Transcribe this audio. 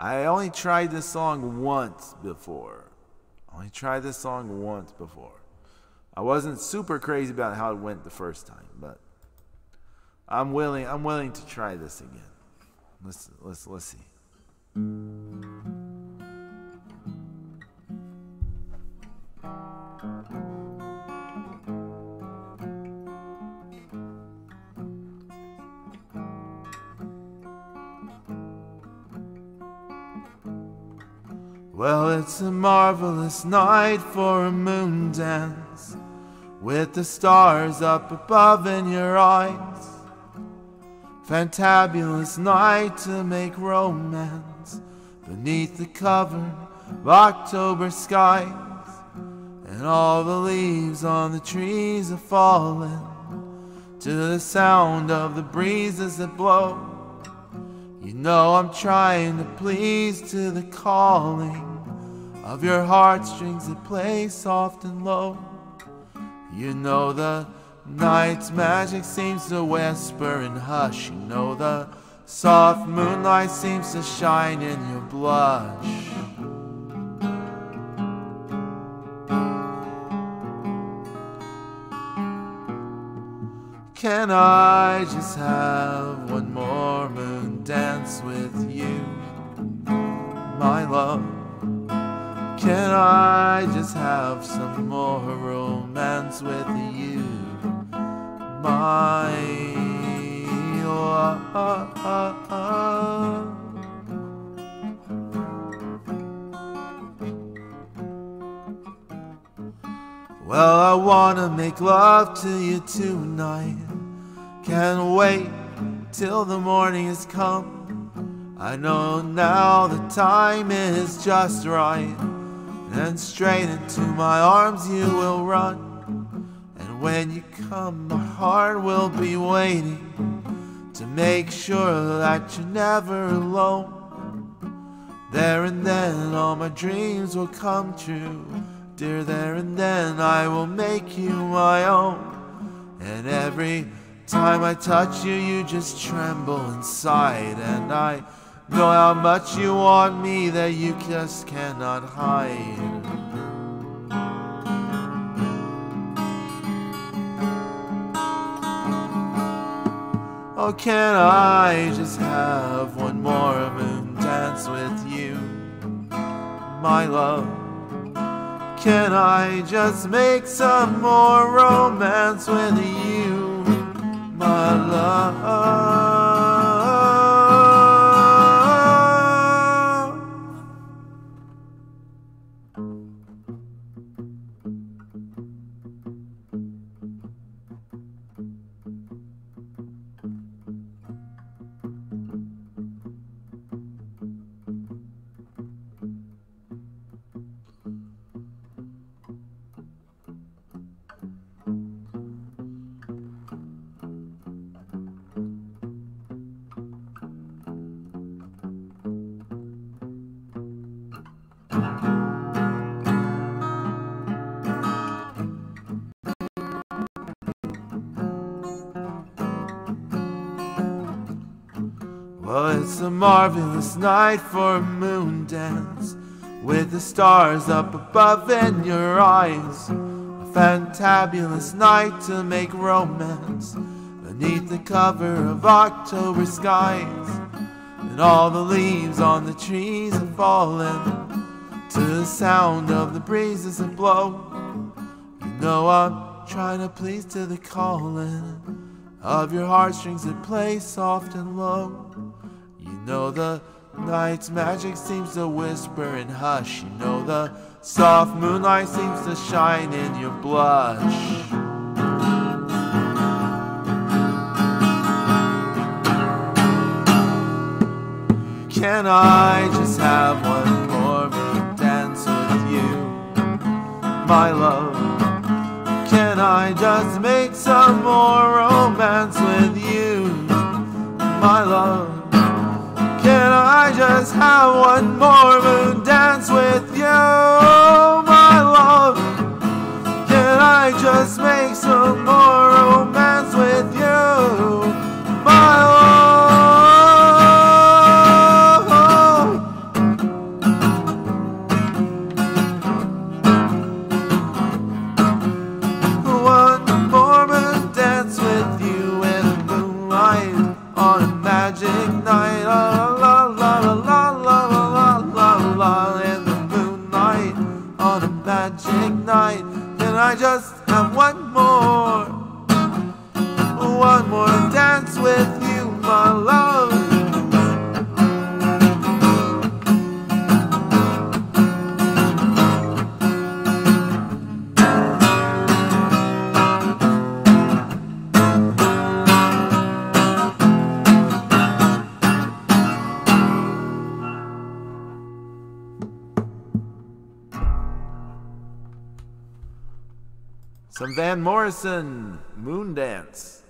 I only tried this song once before. I only tried this song once before. I wasn't super crazy about how it went the first time, but I'm willing. I'm willing to try this again. Let's let's let's see. Well, it's a marvelous night for a moon dance with the stars up above in your eyes. Fantabulous night to make romance beneath the cover of October skies. And all the leaves on the trees are falling to the sound of the breezes that blow. You know I'm trying to please to the calling of your heartstrings that play soft and low. You know the night's magic seems to whisper and hush. You know the soft moonlight seems to shine in your blush. Can I just have one more moon dance with you, my love? Can I just have some more romance with you, my love? Well, I wanna make love to you tonight. Can't wait till the morning has come. I know now the time is just right. And straight into my arms you will run. And when you come, my heart will be waiting to make sure that you're never alone. There and then all my dreams will come true. Dear, there and then I will make you my own. And every time I touch you, you just tremble inside. And I know how much you want me that you just cannot hide. Oh, can I just have one more moon dance with you, my love? Can I just make some more romance with you, my love? Well, it's a marvelous night for a moon dance with the stars up above in your eyes. A fantabulous night to make romance beneath the cover of October skies. And all the leaves on the trees have falling to the sound of the breezes that blow. You know I'm trying to please to the calling of your heartstrings that play soft and low. You know the night's magic seems to whisper and hush. You know the soft moonlight seems to shine in your blush. Can I just have my love? Can I just make some more romance with you, my love? Can I just have one more moon dance with you, my love? Can I just make some one more, one more dance with you, my love? Some Van Morrison, Moondance.